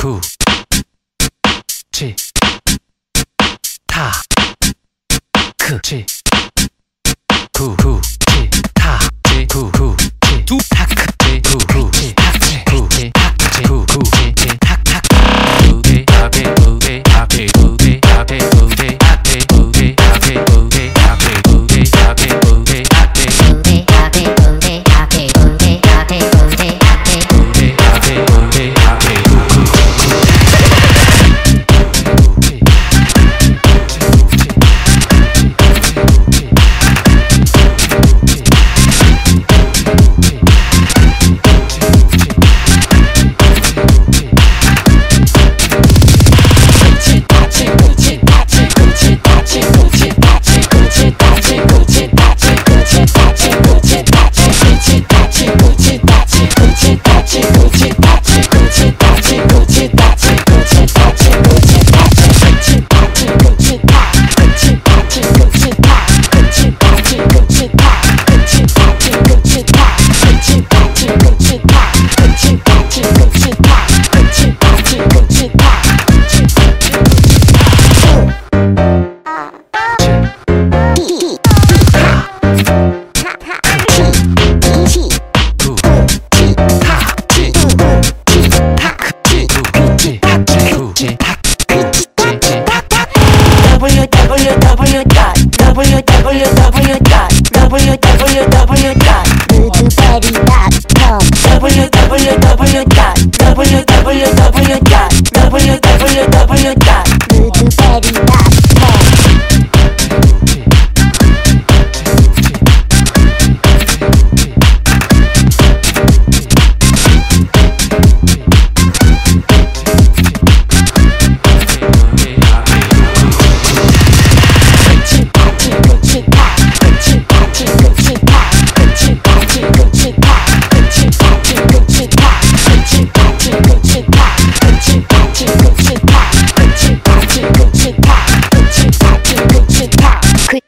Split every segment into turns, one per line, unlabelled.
구, 치, 타, 크, 치, 구, 구, 치, 타, 치, 구, 구, 치, 두, 타.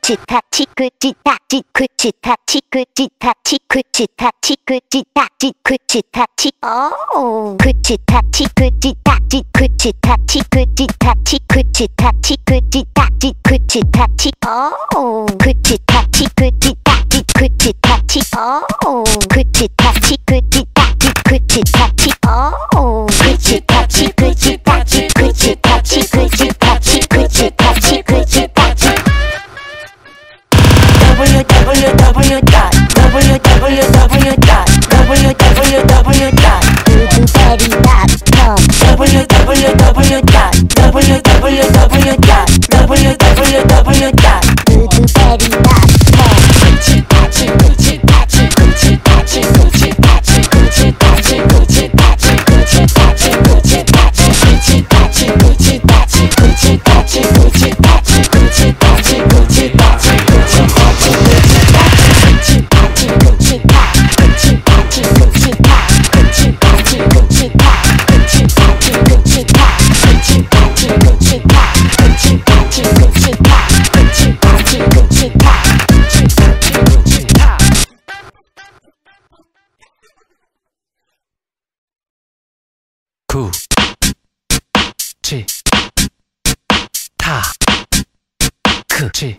口たち口たち口たち口たち口たち口たち口たちお口たち口たち口たち口たち口たち口たち口たちお口たち口たち口たちお口たち口たち口たちお口たち口たち口
쿠, 치, 타, 크, 치.